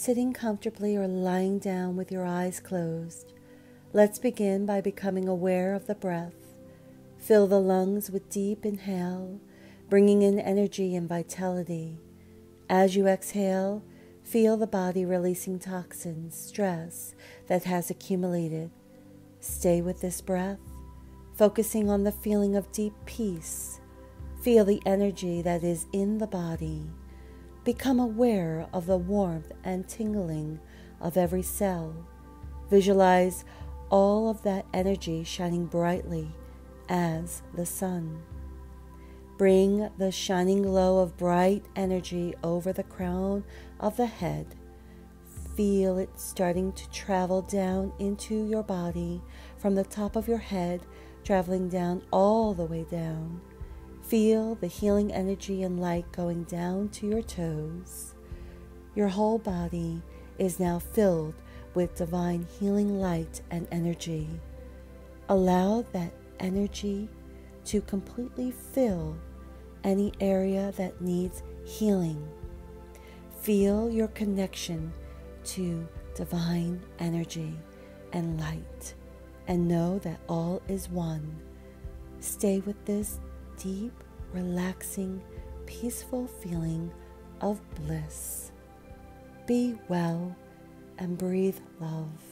sitting comfortably or lying down with your eyes closed. Let's begin by becoming aware of the breath. Fill the lungs with deep inhale, bringing in energy and vitality. As you exhale, feel the body releasing toxins, stress that has accumulated. Stay with this breath, focusing on the feeling of deep peace. Feel the energy that is in the body. Become aware of the warmth and tingling of every cell. Visualize all of that energy shining brightly as the sun. Bring the shining glow of bright energy over the crown of the head. Feel it starting to travel down into your body from the top of your head, traveling down all the way down Feel the healing energy and light going down to your toes. Your whole body is now filled with divine healing light and energy. Allow that energy to completely fill any area that needs healing. Feel your connection to divine energy and light, and know that all is one. Stay with this deep, relaxing, peaceful feeling of bliss. Be well and breathe love.